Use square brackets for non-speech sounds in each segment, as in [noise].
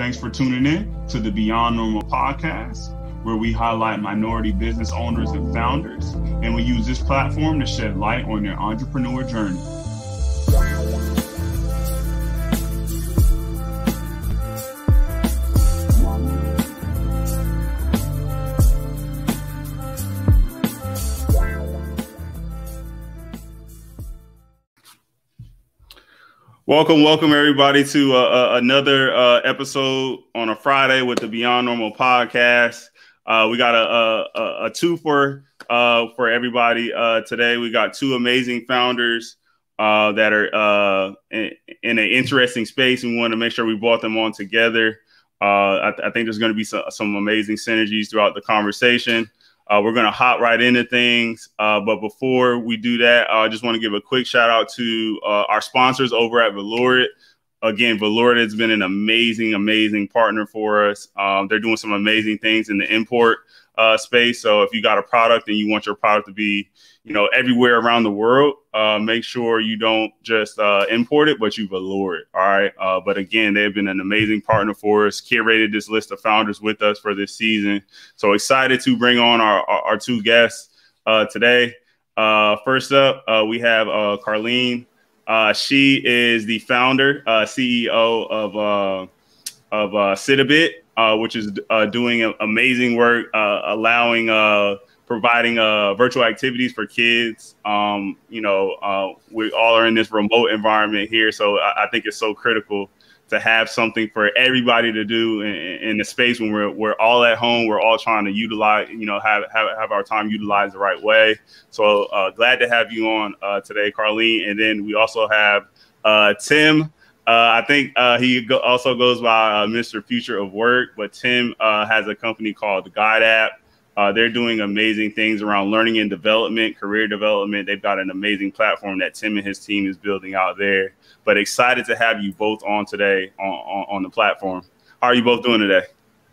Thanks for tuning in to the Beyond Normal podcast, where we highlight minority business owners and founders, and we use this platform to shed light on their entrepreneur journey. Welcome, welcome everybody to uh, uh, another uh, episode on a Friday with the Beyond Normal podcast. Uh, we got a, a, a two for uh, for everybody uh, today. We got two amazing founders that are in, in, an interesting space, and we want to make sure we brought them on together. I, th- I, think there's going to be some, some amazing synergies throughout the conversation. Uh, we're going to hop right into things. Uh, but before we do that, I just want to give a quick shout out to uh, our sponsors over at Valurit. Again, Valurit has been an amazing, amazing partner for us. Um, they're doing some amazing things in the import uh, space. So if you got a product and you want your product to be, you know, everywhere around the world, uh, make sure you don't just uh, import it, but you value it. All right. Uh, but again, they've been an amazing partner for us. Curated this list of founders with us for this season. So excited to bring on our our, our two guests uh, today. Uh, first up, we have Carleen. she is the founder, CEO of of uh, uh, which is uh, doing amazing work, uh, allowing, uh, providing uh, virtual activities for kids. Um, you know, uh, we all are in this remote environment here, so I, I, think it's so critical to have something for everybody to do in, in the space when we're we're all at home. We're all trying to utilize, you know, have have, have our time utilized the right way. So glad to have you on today, Carleen, and then we also have Tim. Uh, I think uh, he go- also goes by uh, Mr. Future of Work, but Tim uh, has a company called the Guide App. Uh, they're doing amazing things around learning and development, career development. They've got an amazing platform that Tim and his team is building out there. But excited to have you both on today on, on, on the platform. How are you both doing today?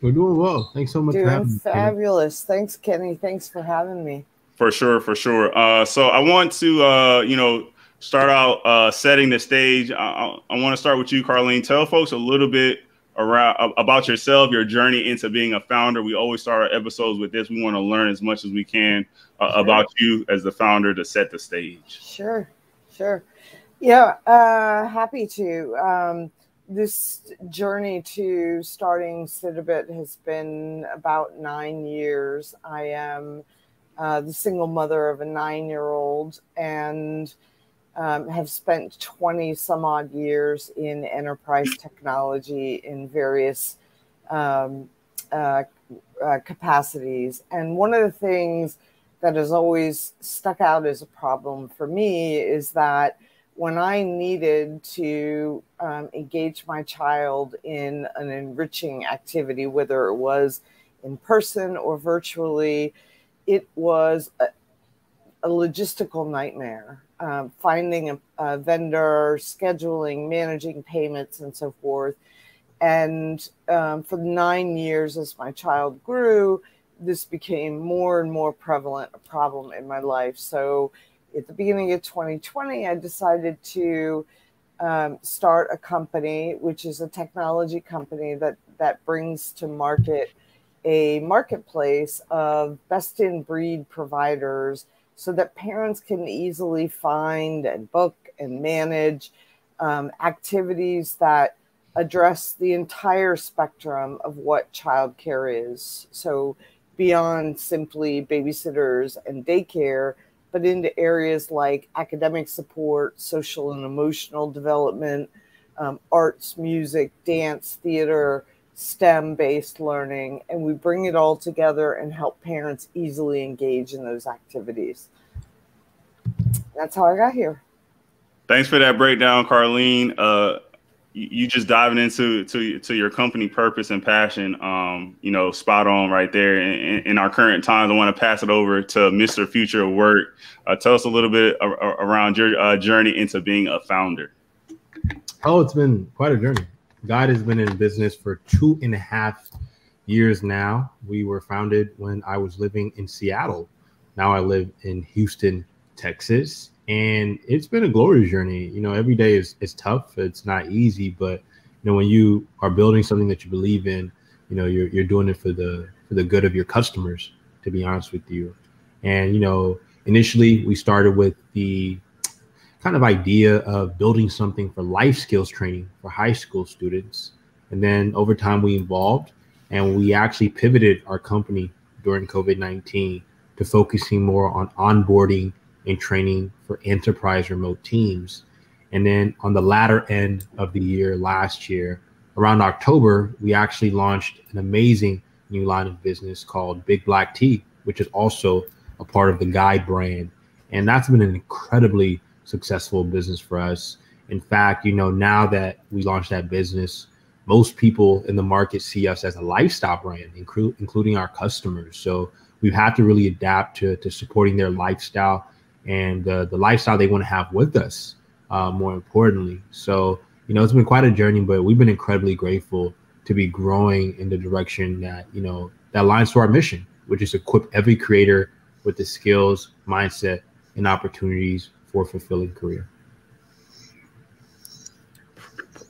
We're doing well. Thanks so much doing for having me. Fabulous. Thanks, Kenny. Thanks for having me. For sure, for sure. Uh, so I want to, you know, start out uh, setting the stage. I, I want to start with you, Carleen. Tell folks a little bit around about yourself, your journey into being a founder. We always start our episodes with this. We want to learn as much as we can uh, sure. about you as the founder to set the stage. Sure, sure. Yeah, uh, happy to. Um, this journey to starting Sit-a-Bit has been about nine years. I am uh, the single mother of a nine year old and um, have spent 20 some odd years in enterprise technology in various um, uh, uh, capacities. And one of the things that has always stuck out as a problem for me is that when I needed to um, engage my child in an enriching activity, whether it was in person or virtually, it was a, a logistical nightmare um, finding a, a, vendor, scheduling, managing payments, and so forth. And um, for nine years, as my child grew, this became more and more prevalent a problem in my life. So at the beginning of 2020, I decided to um, start a company, which is a technology company that that brings to market a marketplace of best in breed providers so that parents can easily find and book and manage um, activities that address the entire spectrum of what childcare is. So, beyond simply babysitters and daycare, but into areas like academic support, social and emotional development, um, arts, music, dance, theater, STEM based learning, and we bring it all together and help parents easily engage in those activities. That's how I got here. Thanks for that breakdown, Carleen. Uh, you just diving into to, to your company purpose and passion um, you know spot on right there in, in, our current times i want to pass it over to mr future of work uh, tell us a little bit around your uh, journey into being a founder oh it's been quite a journey Guide has been in business for two and a half years now. We were founded when I was living in Seattle. Now I live in Houston, Texas. And it's been a glorious journey. You know, every day is, is tough. It's not easy, but you know when you are building something that you believe in, you know you're you're doing it for the for the good of your customers. To be honest with you, and you know initially we started with the kind of idea of building something for life skills training for high school students. And then over time, we evolved and we actually pivoted our company during COVID 19 to focusing more on onboarding and training for enterprise remote teams. And then on the latter end of the year last year, around October, we actually launched an amazing new line of business called Big Black Tea, which is also a part of the Guide brand. And that's been an incredibly successful business for us. In fact, you know, now that we launched that business, most people in the market see us as a lifestyle brand, inclu- including our customers. So we've had to really adapt to, to supporting their lifestyle and uh, the lifestyle they want to have with us, uh, more importantly. So, you know, it's been quite a journey, but we've been incredibly grateful to be growing in the direction that, you know, that aligns to our mission, which is equip every creator with the skills, mindset, and opportunities for a fulfilling career.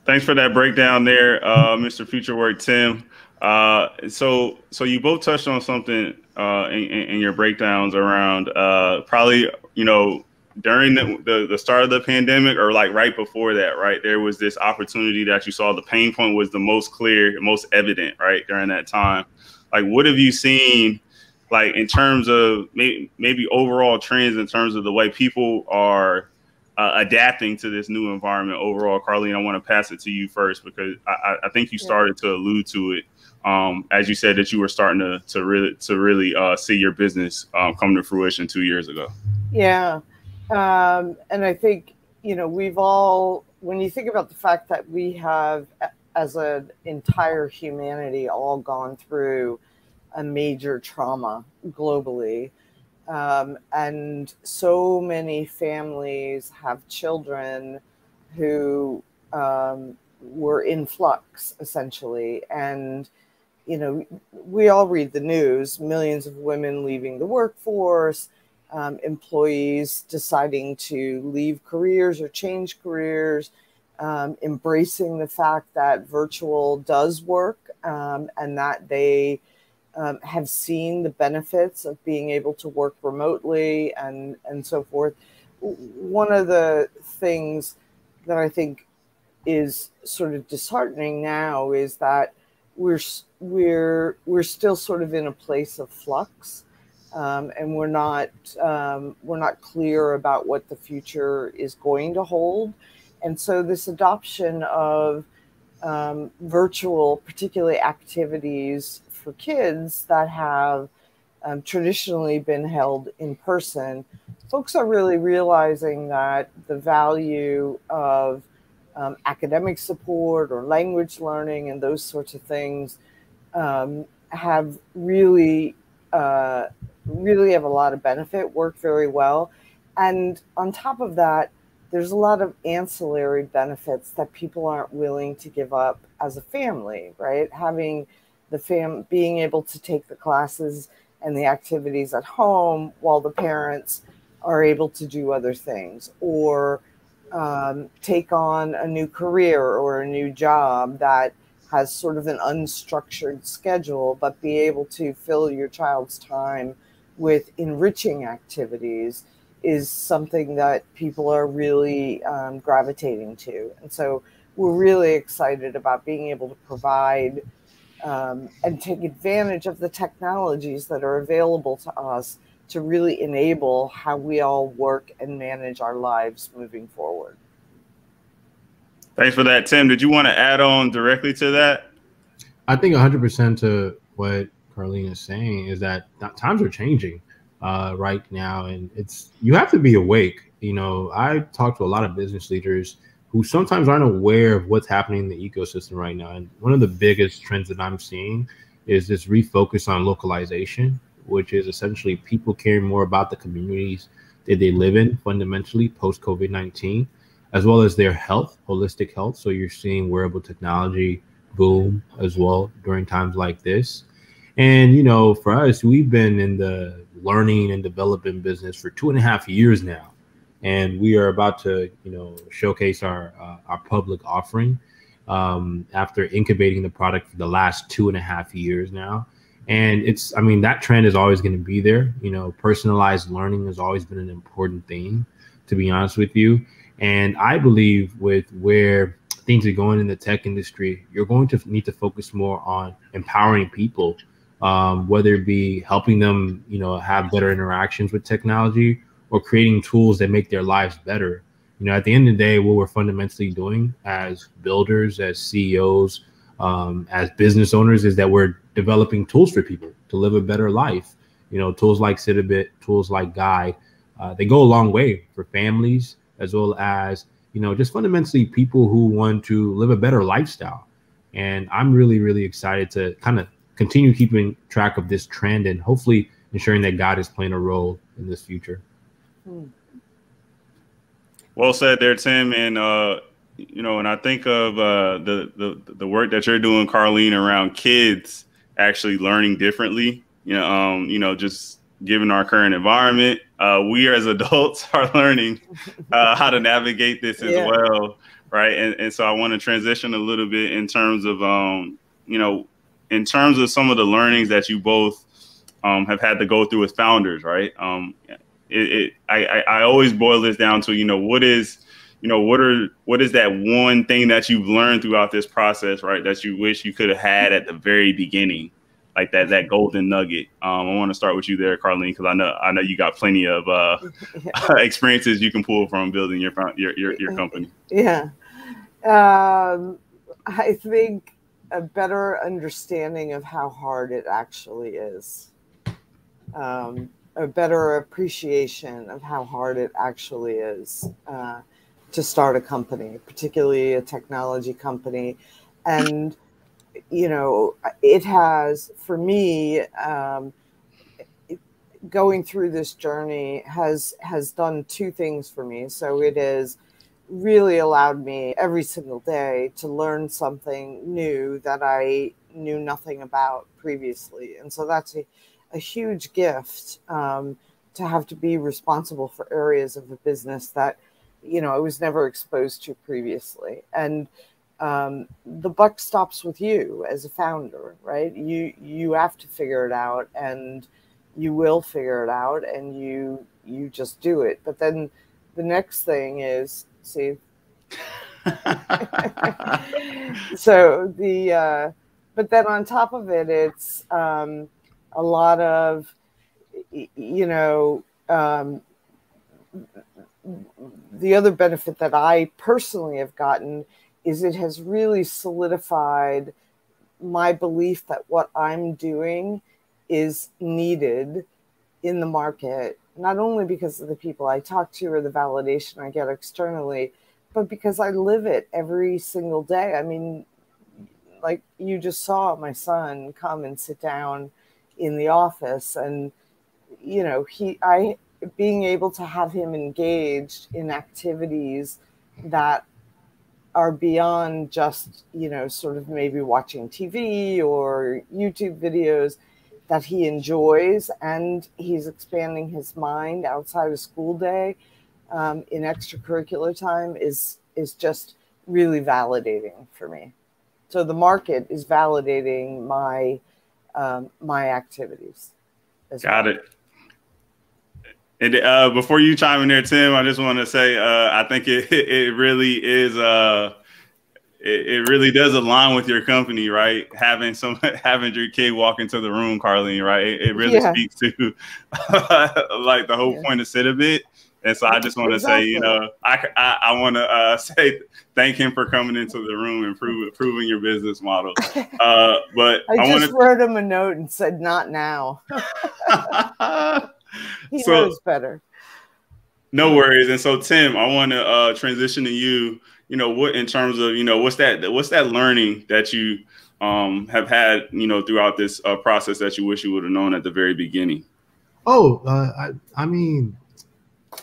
Thanks for that breakdown there, uh, Mr. Future Work Tim. Uh, so, so you both touched on something uh, in, in, your breakdowns around uh, probably you know during the, the, the start of the pandemic or like right before that, right? There was this opportunity that you saw. The pain point was the most clear, most evident, right during that time. Like, what have you seen? Like in terms of maybe, maybe overall trends in terms of the way people are uh, adapting to this new environment overall. Carleen, I want to pass it to you first because I, I think you started to allude to it um, as you said that you were starting to to really to really uh, see your business um, come to fruition two years ago. Yeah, um, and I think you know we've all when you think about the fact that we have as an entire humanity all gone through a major trauma globally um, and so many families have children who um, were in flux essentially. And, you know, we all read the news millions of women leaving the workforce, um, employees deciding to leave careers or change careers. Um, embracing the fact that virtual does work um, and that they um, have seen the benefits of being able to work remotely and and so forth. One of the things that I think is sort of disheartening now is that we're we're we're still sort of in a place of flux, um, and we're not um, we're not clear about what the future is going to hold, and so this adoption of um, virtual, particularly activities for kids that have um, traditionally been held in person, folks are really realizing that the value of um, academic support or language learning and those sorts of things um, have really, uh, really have a lot of benefit, work very well. And on top of that, there's a lot of ancillary benefits that people aren't willing to give up as a family, right? Having the fam being able to take the classes and the activities at home while the parents are able to do other things or um, take on a new career or a new job that has sort of an unstructured schedule, but be able to fill your child's time with enriching activities is something that people are really um, gravitating to. And so we're really excited about being able to provide um, and take advantage of the technologies that are available to us to really enable how we all work and manage our lives moving forward. Thanks for that, Tim. Did you want to add on directly to that? I think 100% to what Carleen is saying is that times are changing uh, right now, and it's you have to be awake. You know, I talk to a lot of business leaders who sometimes aren't aware of what's happening in the ecosystem right now. And one of the biggest trends that I'm seeing is this refocus on localization, which is essentially people caring more about the communities that they live in fundamentally post COVID 19, as well as their health, holistic health. So you're seeing wearable technology boom as well during times like this. And, you know, for us, we've been in the learning and developing business for two and a half years now and we are about to you know showcase our uh, our public offering um, after incubating the product for the last two and a half years now. And it's, I mean, that trend is always going to be there. You know, personalized learning has always been an important thing, to be honest with you. And I believe with where things are going in the tech industry, you're going to need to focus more on empowering people, um, whether it be helping them, you know, have better interactions with technology or creating tools that make their lives better. You know, at the end of the day, what we're fundamentally doing as builders, as CEOs, um, as business owners is that we're developing tools for people to live a better life. You know, tools like Sit-a-Bit, tools like Guide, uh, they go a long way for families as well as you know just fundamentally people who want to live a better lifestyle. And I'm really, really excited to kind of continue keeping track of this trend and hopefully ensuring that Guide is playing a role in this future. Well said there, Tim. And uh, you know, and I think of uh, the the the work that you're doing, Carleen, around kids actually learning differently. You know, um, you know, just given our current environment, uh, we as adults [laughs] are learning uh, how to navigate this as yeah. well, right? And and so I want to transition a little bit in terms of um, you know, in terms of some of the learnings that you both um, have had to go through as founders, right? Um, it, it I, I always boil this down to you know what is you know what are what is that one thing that you've learned throughout this process right that you wish you could have had at the very beginning like that that golden nugget? Um, i want to start with you there carleen because i know i know you got plenty of uh, [laughs] [laughs] experiences you can pull from building your your your, your company. Yeah. Um, i think a better understanding of how hard it actually is. Um, a better appreciation of how hard it actually is uh, to start a company, particularly a technology company. And, you know, it has, for me, um, going through this journey has has done two things for me. So it has really allowed me every single day to learn something new that I knew nothing about previously. And so that's a, a huge gift um, to have to be responsible for areas of the business that you know I was never exposed to previously. And um, the buck stops with you as a founder, right? You you have to figure it out, and you will figure it out, and you you just do it. But then the next thing is see. [laughs] so the uh, but then on top of it, it's um, a lot of you know um, the other benefit that I personally have gotten is it has really solidified my belief that what I'm doing is needed in the market, not only because of the people I talk to or the validation I get externally, but because I live it every single day. I mean, like you just saw my son come and sit down in the office and you know he i being able to have him engaged in activities that are beyond just you know sort of maybe watching tv or youtube videos that he enjoys and he's expanding his mind outside of school day um, in extracurricular time is is just really validating for me. So the market is validating my um, my activities got well. it and uh, before you chime in there, Tim, I just want to say uh, I think it [laughs] it really is uh, it, it, really does align with your company, right? Having some [laughs] having your kid walk into the room, Carleen, right? It, it really yeah. speaks to [laughs] like the whole yeah. point of Sit-a-Bit. And so I just want to exactly. say, you know, I, I, I want to uh, [laughs] say thank him for coming into the room and prove, proving your business model. [laughs] Uh, but I, I just wanna... wrote him a note and said, not now. [laughs] he so, knows better. No worries. And so, Tim, I want to uh, transition to you. You know, what in terms of you know what's that what's that learning that you um, have had you know throughout this uh, process that you wish you would have known at the very beginning. Oh, uh, I, I mean,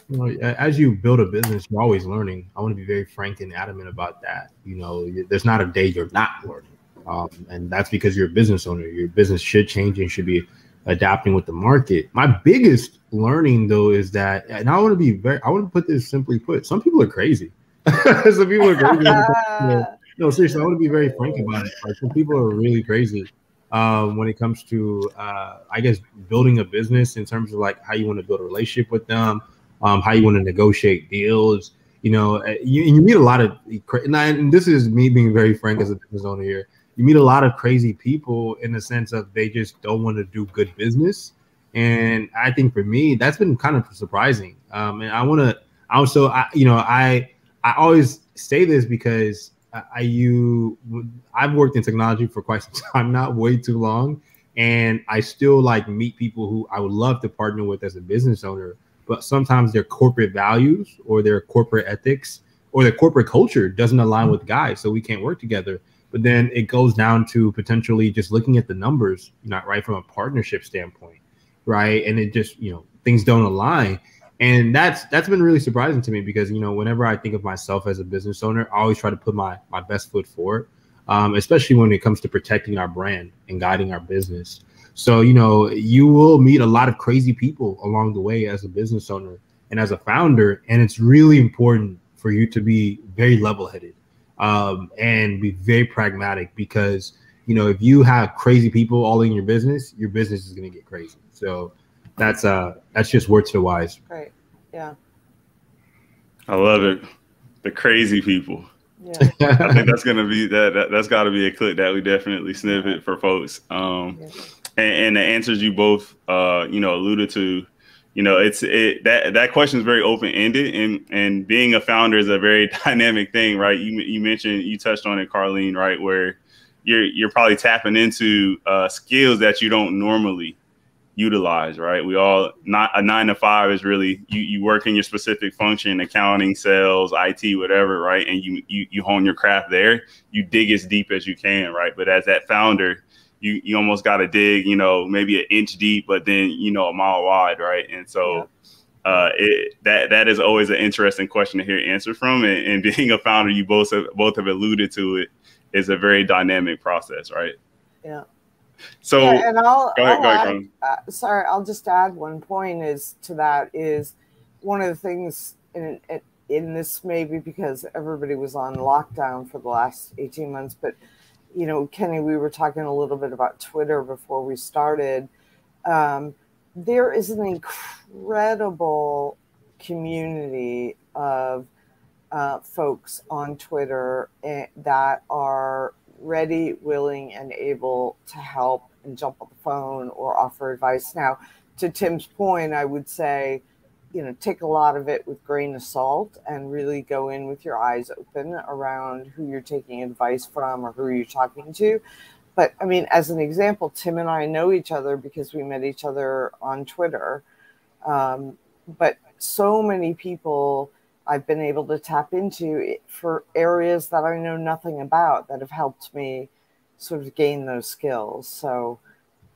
you know, as you build a business, you're always learning. I want to be very frank and adamant about that. You know, there's not a day you're not learning, um, and that's because you're a business owner. Your business should change and should be adapting with the market. My biggest learning though is that, and I want to be very, I want to put this simply put, some people are crazy. [laughs] some people are crazy. [laughs] no, seriously, I want to be very frank about it. Like some people are really crazy um, when it comes to, uh, I guess, building a business in terms of like how you want to build a relationship with them, um, how you want to negotiate deals. You know, uh, you, you meet a lot of, and, this is me being very frank as a business owner here. You meet a lot of crazy people in the sense of they just don't want to do good business, and I think for me that's been kind of surprising. Um, and I want to also, I, you know, I I always say this because I you I've worked in technology for quite some [laughs] time, not way too long, and I still like meet people who I would love to partner with as a business owner, but sometimes their corporate values or their corporate ethics or their corporate culture doesn't align with Guide's, so we can't work together. But then it goes down to potentially just looking at the numbers, not right from a partnership standpoint, right? And it just you know things don't align and that's that's been really surprising to me because you know whenever I think of myself as a business owner, I always try to put my my best foot forward, um, especially when it comes to protecting our brand and guiding our business. So you know you will meet a lot of crazy people along the way as a business owner and as a founder, and it's really important for you to be very level-headed um, and be very pragmatic because you know if you have crazy people all in your business, your business is going to get crazy. So that's uh that's just words to wise. Right. Yeah. I love it. The crazy people. Yeah. [laughs] I think that's gonna be that, that has got to be a clip that we definitely snippet for folks. Um, yeah. And, and, the answers you both uh you know alluded to, you know, it's it that that question is very open ended, and and being a founder is a very [laughs] dynamic thing, right? You you mentioned you touched on it, Carleen, right? Where you're you're probably tapping into uh, skills that you don't normally utilize, right? We all not a nine to five is really you, you work in your specific function, accounting, sales, IT, whatever, right? And you, you you hone your craft there. You dig as deep as you can, right? But as that founder, you you almost got to dig, you know, maybe an inch deep, but then you know a mile wide, right? And so. Yeah. Uh, it, that that is always an interesting question to hear answer from, and, and [laughs] being a founder, you both have, both have alluded to it, is a very dynamic process, right? Yeah. So yeah, and I'll, go ahead, I'll go ahead, add, uh, sorry, I'll just add one point is to that is one of the things in in this maybe because everybody was on lockdown for the last 18 months, but you know, Kenny, we were talking a little bit about Twitter before we started. Um, there is an incredible community of uh, folks on Twitter eh, that are ready, willing, and able to help and jump on the phone or offer advice. Now, to Tim's point, I would say, you know, take a lot of it with grain of salt and really go in with your eyes open around who you're taking advice from or who you're talking to. But I mean, as an example, Tim and I know each other because we met each other on Twitter. Um, but so many people I've been able to tap into for areas that I know nothing about that have helped me sort of gain those skills. So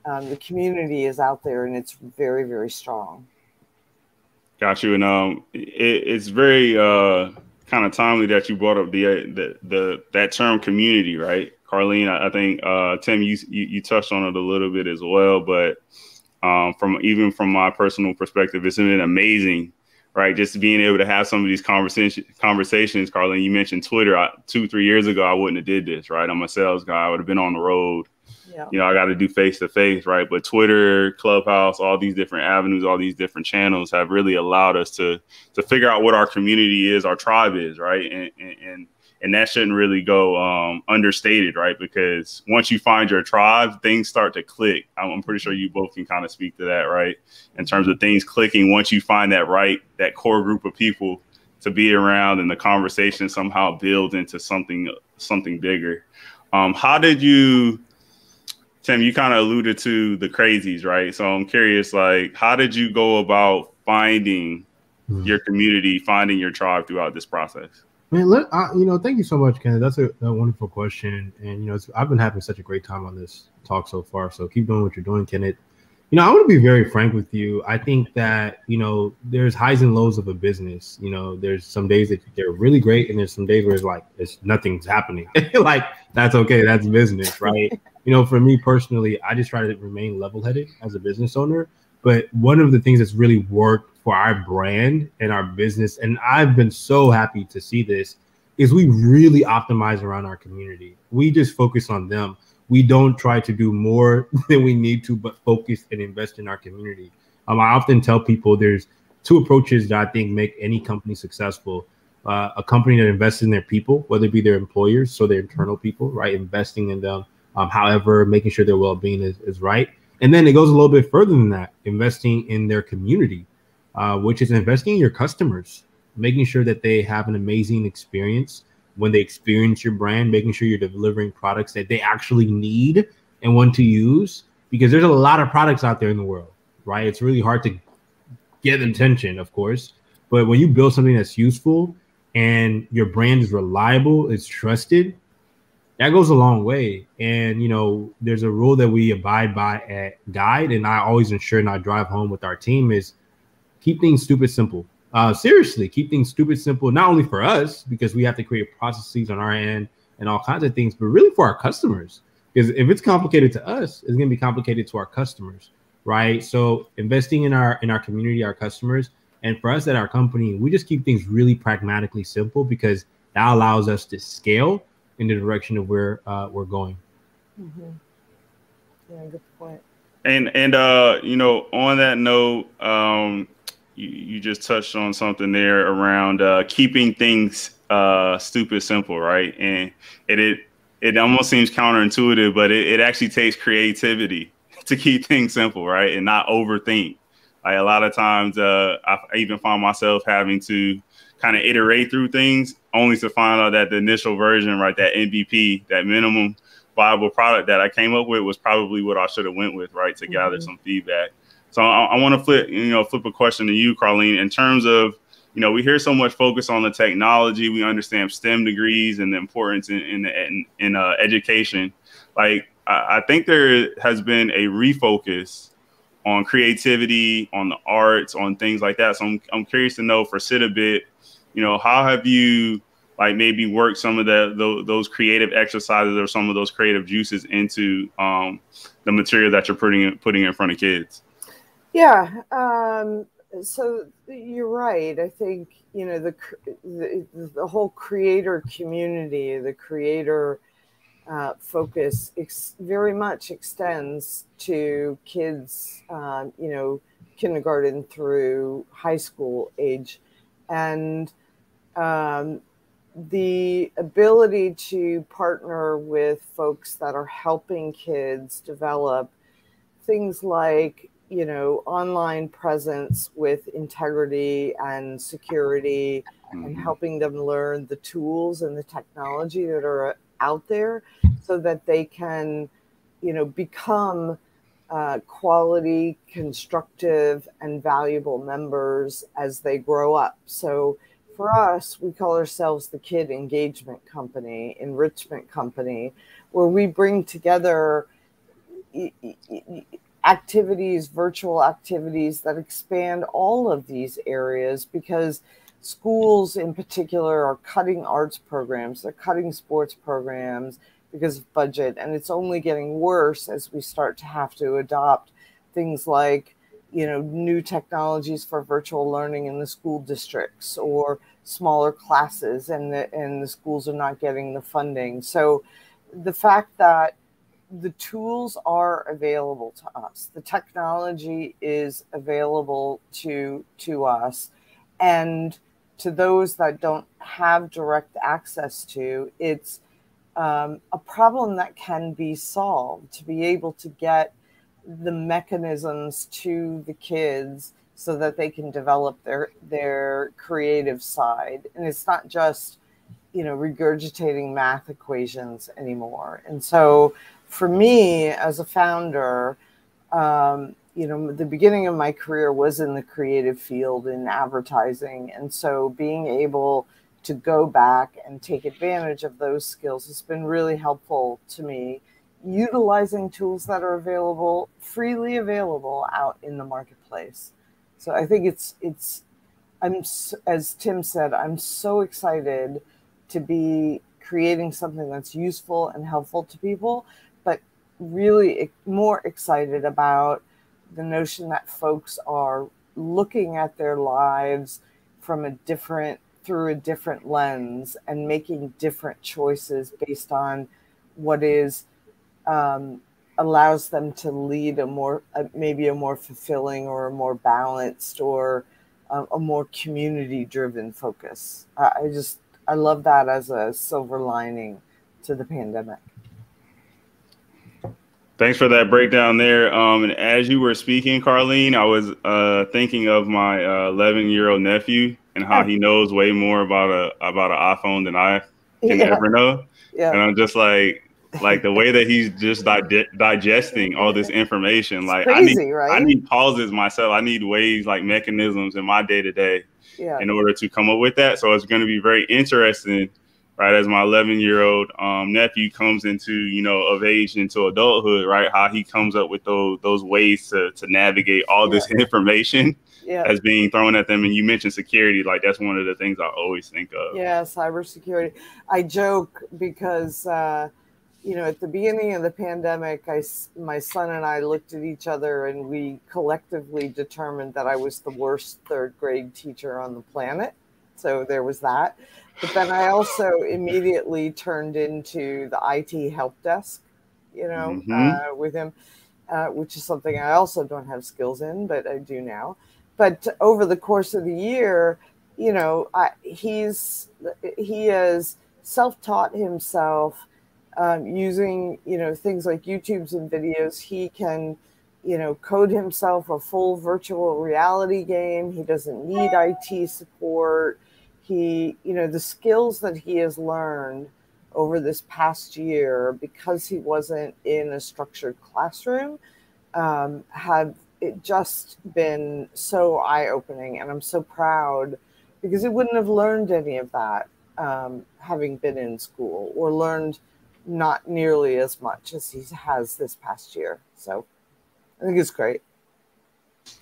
um, the community is out there and it's very, very strong. Got you. And um, it, it's very uh, kind of timely that you brought up the, the, the that term community, right? Carleen, I, I think uh, Tim, you, you, you touched on it a little bit as well, but um, from even from my personal perspective, it's been amazing right? Just being able to have some of these conversation conversations, Carleen. You mentioned Twitter I, two, three years ago. I wouldn't have did this, right? I'm a sales guy. I would have been on the road. You know, I got to do face to face, right? But Twitter, Clubhouse, all these different avenues, all these different channels have really allowed us to to figure out what our community is, our tribe is, right? And and, and and that shouldn't really go um, understated, right? Because once you find your tribe, things start to click. I'm, pretty sure you both can kind of speak to that, right? In terms of things clicking, once you find that right, that core group of people to be around, and the conversation somehow builds into something something bigger. Um, how did you, Tim? You kind of alluded to the crazies, right? So I'm curious, like, how did you go about finding mm-hmm. your community, finding your tribe throughout this process? Man, let I, you know, thank you so much, Ken. That's a, a wonderful question, and you know, I've been having such a great time on this talk so far. So keep doing what you're doing, Kenneth. You know, I want to be very frank with you. I think that you know, there's highs and lows of a business. You know, there's some days that they're really great, and there's some days where it's like it's nothing's happening. [laughs] like that's okay, that's business, right? You know, for me personally, I just try to remain level-headed as a business owner. But one of the things that's really worked for our brand and our business. And I've been so happy to see this is we really optimize around our community. We just focus on them. We don't try to do more [laughs] than we need to, but focus and invest in our community. Um, I often tell people there's two approaches that I think make any company successful. Uh, a company that invests in their people, whether it be their employers, so their internal people, right? Investing in them, um, however, making sure their well being is, is right. And then it goes a little bit further than that, investing in their community, uh, which is investing in your customers, making sure that they have an amazing experience when they experience your brand, making sure you're delivering products that they actually need and want to use. Because there's a lot of products out there in the world, right? It's really hard to get attention, of course. But when you build something that's useful and your brand is reliable, it's trusted, that goes a long way. And you know, there's a rule that we abide by at Guide, and I always ensure and I drive home with our team is keep things stupid simple. Uh, seriously, keep things stupid simple, not only for us because we have to create processes on our end and all kinds of things, but really for our customers. Because if it's complicated to us, it's going to be complicated to our customers, right? So investing in our in our community, our customers, and for us at our company, we just keep things really pragmatically simple because that allows us to scale in the direction of where uh, we're going. Mm-hmm. Yeah, good point. And and uh, you know, on that note, um, you, you just touched on something there around uh, keeping things uh, stupid simple, right? And it it it almost seems counterintuitive, but it, it actually takes creativity [laughs] to keep things simple, right, and not overthink. Like a lot of times, uh, I even find myself having to kind of iterate through things, only to find out that the initial version, right, that MVP, that minimum viable product that I came up with, was probably what I should have went with, right, to mm-hmm. gather some feedback. So I, I want to flip, you know, flip a question to you, Carleen, in terms of, you know, we hear so much focus on the technology. We understand STEM degrees and the importance in in, in, in uh, education. Like I, I think there has been a refocus on creativity, on the arts, on things like that. So I'm, I'm curious to know for Sit-a-Bit, you know, how have you like maybe worked some of the, the, those creative exercises or some of those creative juices into um, the material that you're putting putting in front of kids? Yeah. Um, so you're right. I think you know the the, the whole creator community, the creator uh, focus ex- very much extends to kids. Um, you know, kindergarten through high school age, and um, the ability to partner with folks that are helping kids develop things like you know online presence with integrity and security mm-hmm. and helping them learn the tools and the technology that are out there so that they can you know become uh, quality constructive and valuable members as they grow up so for us we call ourselves the kid engagement company enrichment company where we bring together activities, virtual activities that expand all of these areas because schools in particular are cutting arts programs, they're cutting sports programs because of budget. And it's only getting worse as we start to have to adopt things like, you know, new technologies for virtual learning in the school districts or smaller classes and the, and the schools are not getting the funding. So the fact that the tools are available to us. The technology is available to to us, and to those that don't have direct access to, it's um, a problem that can be solved. To be able to get the mechanisms to the kids so that they can develop their their creative side, and it's not just you know regurgitating math equations anymore. And so for me as a founder, um, you know, the beginning of my career was in the creative field in advertising. And so being able to go back and take advantage of those skills has been really helpful to me, utilizing tools that are available, freely available out in the marketplace. So I think it's, it's, I'm, as Tim said, I'm so excited to be creating something that's useful and helpful to people but really more excited about the notion that folks are looking at their lives from a different through a different lens and making different choices based on what is um, allows them to lead a more uh, maybe a more fulfilling or a more balanced or uh, a more community driven focus. I, I just I love that as a silver lining to the pandemic. Thanks for that breakdown there. Um, and as you were speaking, Carleen, I was uh, thinking of my 11 uh, year old nephew and how he knows way more about a about an iPhone than I can yeah. ever know. Yeah. And I'm just like, like the way that he's just di- digesting all this information. Like crazy, I need, right? I need pauses myself. I need ways, like mechanisms in my day to day, in order to come up with that. So it's going to be very interesting, right? As my 11 year old um, nephew comes into, you know, of age into adulthood, right? How he comes up with those those ways to to navigate all yeah. this information yeah. as being thrown at them. And you mentioned security, like that's one of the things I always think of. Yeah, cybersecurity. I joke because, uh, you know, at the beginning of the pandemic, I, my son and I looked at each other and we collectively determined that I was the worst third grade teacher on the planet. So there was that. But then I also immediately turned into the IT help desk, you know, mm-hmm. uh, with him, uh, which is something I also don't have skills in, but I do now but over the course of the year, you know, I, he's he has self-taught himself um, using you know things like YouTube's and videos. He can you know code himself a full virtual reality game. He doesn't need IT support. He you know the skills that he has learned over this past year because he wasn't in a structured classroom um, have it just been so eye opening, and I'm so proud because he wouldn't have learned any of that um, having been in school or learned not nearly as much as he has this past year. So I think it's great.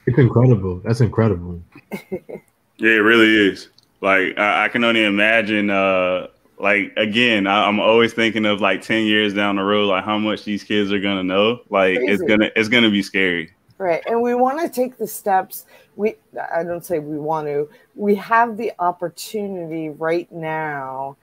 It's incredible. That's incredible. [laughs] yeah, it really is. Like I, I can only imagine. Uh, like again, I, am always thinking of like ten years down the road, like how much these kids are gonna know. Like Crazy. it's gonna it's gonna be scary. Right. And we want to take the steps. We I don't say we want to. We have the opportunity right now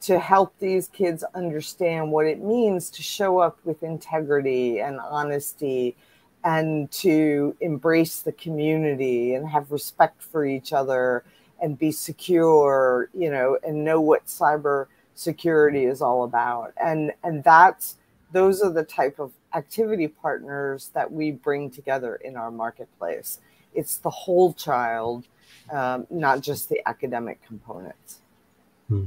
to help these kids understand what it means to show up with integrity and honesty and to embrace the community and have respect for each other and be secure, you know, and know what cyber security is all about. And and that's those are the type of activity partners that we bring together in our marketplace. It's the whole child, um, not just the academic components. Hmm.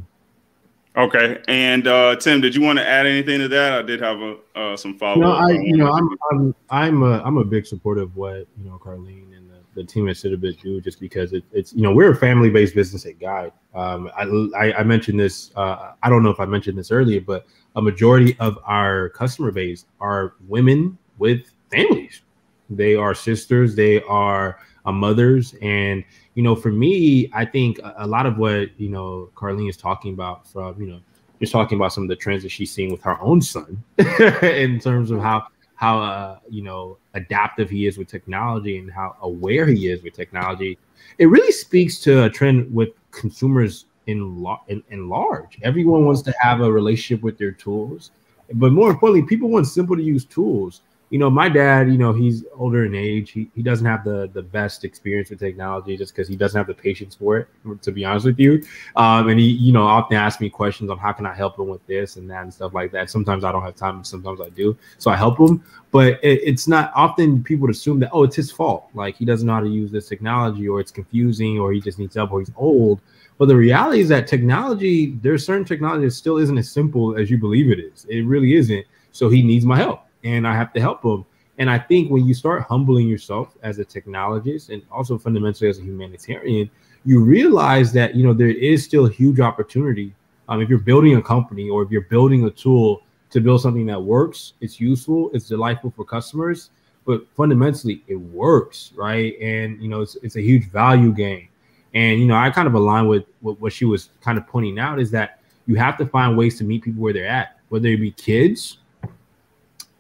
Okay, and uh, Tim, did you want to add anything to that? I did have a, uh, some follow. No, I, you know, I'm, I'm, I'm a, I'm a big supporter of what you know, Carleen and the, the team at Sit-a-Bit do, just because it, it's, you know, we're a family-based business at Guide. Um, I, I, I mentioned this. Uh, I don't know if I mentioned this earlier, but a majority of our customer base are women with families. They are sisters, they are uh, mothers. And, you know, for me, I think a, lot of what, you know, Carleen is talking about from, you know, just talking about some of the trends that she's seeing with her own son [laughs] in terms of how, how, uh, you know, adaptive he is with technology and how aware he is with technology. It really speaks to a trend with consumers in, in, in large. Everyone wants to have a relationship with their tools, but more importantly, people want simple to use tools. You know, my dad, you know, he's older in age. He, he doesn't have the, the best experience with technology just because he doesn't have the patience for it, to be honest with you. Um, and he, you know, often asks me questions on how can I help him with this and that and stuff like that. Sometimes I don't have time, sometimes I do. So I help him. But it, it's not often people would assume that, oh, it's his fault. Like he doesn't know how to use this technology or it's confusing or he just needs help or he's old but the reality is that technology, there's certain technology that still isn't as simple as you believe it is. It really isn't. So he needs my help, and I have to help them. And I think when you start humbling yourself as a technologist and also fundamentally as a humanitarian, you realize that you know there is still huge opportunity. Um, if you're building a company or if you're building a tool to build something that works, it's useful, it's delightful for customers, but fundamentally it works, right? And you know it's it's a huge value gain. And you know, I kind of align with, with what she was kind of pointing out is that you have to find ways to meet people where they're at, whether it be kids,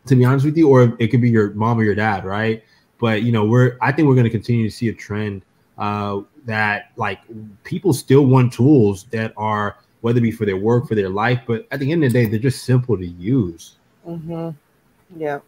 to be honest with you, or it could be your mom or your dad, right? But you know, we're I think we're going to continue to see a trend uh, that like people still want tools that are whether it be for their work, for their life, but at the end of the day, they're just simple to use. Mm-hmm. Yeah.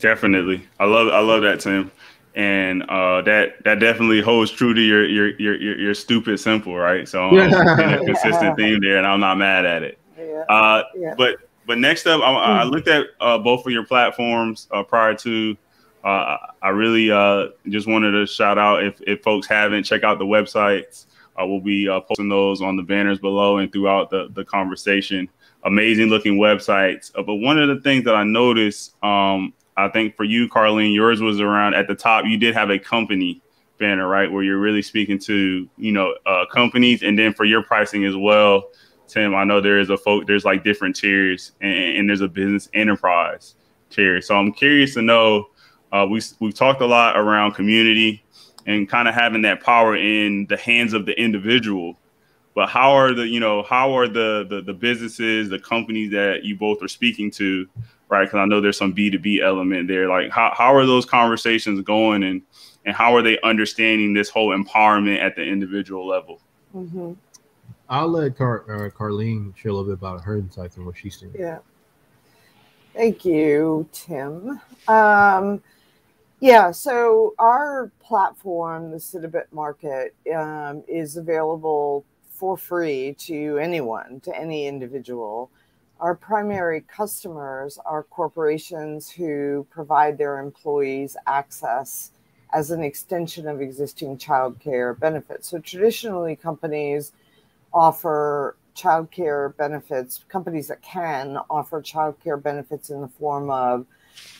Definitely. I love I love that, Tim. And uh, that that definitely holds true to your your your your, your stupid simple, right? So um, a consistent yeah. [laughs] theme there, and I'm not mad at it. Yeah. Uh, yeah. But but next up, I, I hmm. looked at uh, both of your platforms uh, prior to. Uh, I really uh, just wanted to shout out if, if folks haven't check out the websites. Uh, we'll be uh, posting those on the banners below and throughout the, the conversation. Amazing looking websites. Uh, but one of the things that I noticed, um, I think for you, Carleen, yours was around at the top. You did have a company banner, right, where you're really speaking to you know uh, companies, and then for your pricing as well Tim, I know there is a folk, there's like different tiers, and, and there's a business enterprise tier. So I'm curious to know. Uh, we we've talked a lot around community and kind of having that power in the hands of the individual. But how are the you know how are the the, the businesses, the companies that you both are speaking to, right? Because I know there's some B two B element there. Like how how are those conversations going, and and how are they understanding this whole empowerment at the individual level? Mm-hmm. I'll let Car- uh, Carleen share a little bit about her insights and what she's seeing. Yeah. Thank you, Tim. Um, yeah, so our platform, the Sit-a-Bit Market, um, is available for free to anyone, to any individual. Our primary customers are corporations who provide their employees access as an extension of existing child care benefits. So traditionally, companies offer childcare benefits, companies that can offer childcare benefits in the form of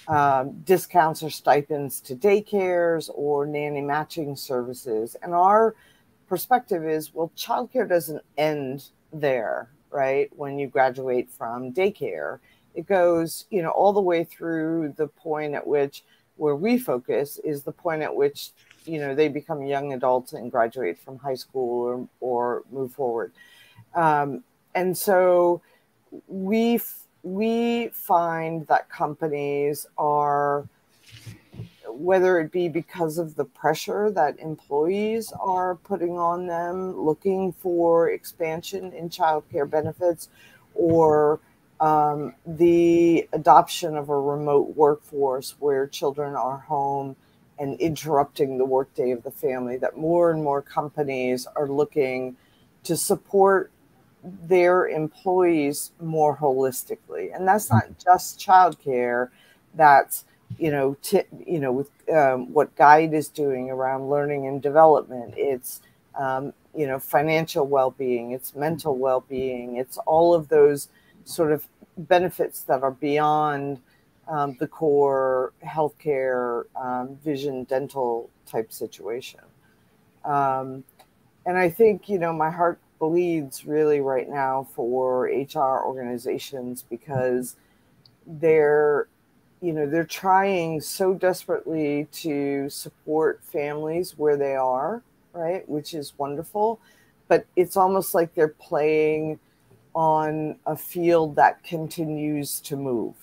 um, discounts or stipends to daycares or nanny matching services. And our perspective is well, childcare doesn't end there, right? When you graduate from daycare, it goes, you know, all the way through the point at which where we focus is the point at which you know they become young adults and graduate from high school or, or move forward. Um, and so we we find that companies are whether it be because of the pressure that employees are putting on them looking for expansion in childcare benefits or um, the adoption of a remote workforce where children are home and interrupting the workday of the family, that more and more companies are looking to support their employees more holistically. And that's not just childcare, that's you know, t- you know, with um, what Guide is doing around learning and development, it's um, you know, financial well-being, it's mental well-being, it's all of those sort of benefits that are beyond um, the core healthcare, um, vision, dental type situation. Um, and I think, you know, my heart bleeds really right now for HR organizations because they're, you know, they're trying so desperately to support families where they are, right? Which is wonderful. But it's almost like they're playing on a field that continues to move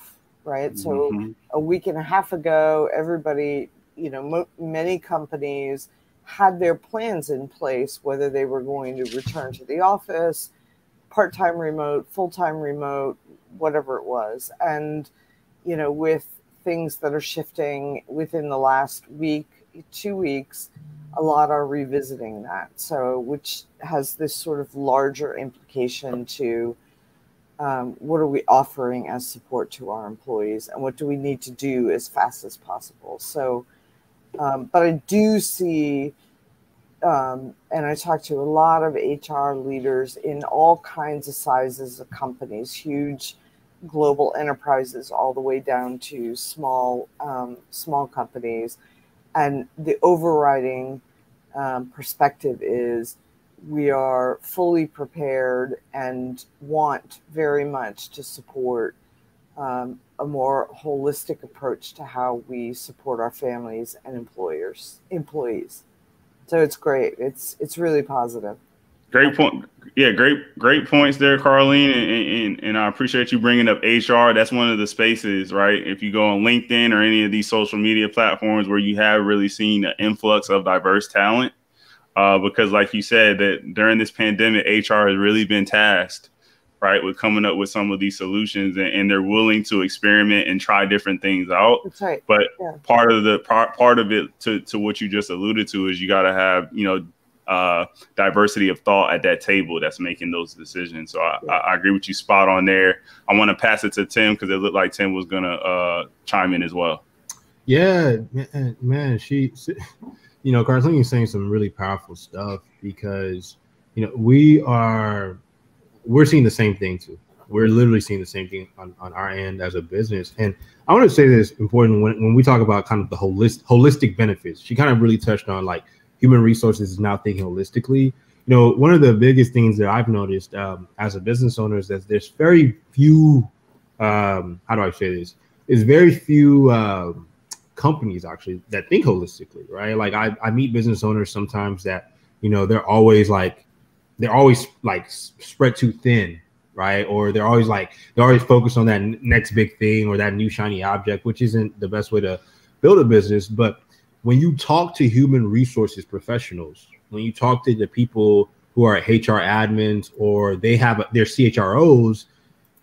right? So mm-hmm. a week and a half ago, everybody, you know, mo- many companies had their plans in place whether they were going to return to the office, part time remote, full time remote, whatever it was. And, you know, with things that are shifting within the last week, two weeks, a lot are revisiting that. So, which has this sort of larger implication to um, what are we offering as support to our employees and what do we need to do as fast as possible? So um, but i do see um, and i talk to a lot of hr leaders in all kinds of sizes of companies huge global enterprises all the way down to small um, small companies. And the overriding um, perspective is we are fully prepared and want very much to support um, a more holistic approach to how we support our families and employers employees. So it's great. It's it's really positive. Great point yeah great great points there carleen and, and, and i appreciate you bringing up hr that's one of the spaces right? If you go on linkedin or any of these social media platforms where you have really seen an influx of diverse talent uh, because, like you said, that during this pandemic, HR has really been tasked, right, with coming up with some of these solutions, and, and they're willing to experiment and try different things out. That's right. But yeah. part of the part part of it to to what you just alluded to is you got to have you know uh, diversity of thought at that table that's making those decisions. So I, yeah. I, I agree with you spot on there. I want to pass it to Tim because it looked like Tim was gonna uh, chime in as well. Yeah, man, man she you know, Carleen is saying some really powerful stuff because you know we are we're seeing the same thing too. We're literally seeing the same thing on, on our end as a business. And I want to say this important when, when we talk about kind of the holistic holistic benefits. She kind of really touched on like human resources is now thinking holistically. You know, one of the biggest things that I've noticed um, as a business owner is that there's very few. Um, how do I say this? Is very few. Um, companies actually that think holistically, right? Like I, I meet business owners sometimes that, you know, they're always like, they're always like spread too thin, right? Or they're always like, they're always focused on that next big thing or that new shiny object, which isn't the best way to build a business. But when you talk to human resources professionals, when you talk to the people who are HR admins or they have their CHROs,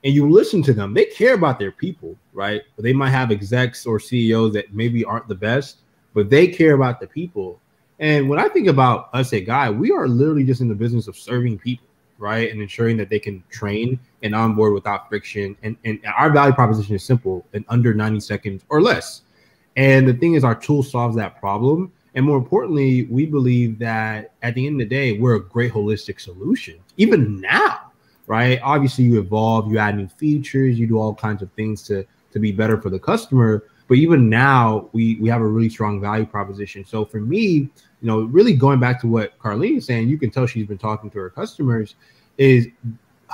and you listen to them, they care about their people, right? They might have execs or CEOs that maybe aren't the best, but they care about the people. And when I think about us at Guide, we are literally just in the business of serving people, right? And ensuring that they can train and onboard without friction. And, and our value proposition is simple in under 90 seconds or less. And the thing is, our tool solves that problem. And more importantly, we believe that at the end of the day, we're a great holistic solution. Even now, right? Obviously, you evolve, you add new features, you do all kinds of things to to be better for the customer. But even now, we we have a really strong value proposition. So for me, you know, really going back to what Carleen is saying, you can tell she's been talking to her customers. Is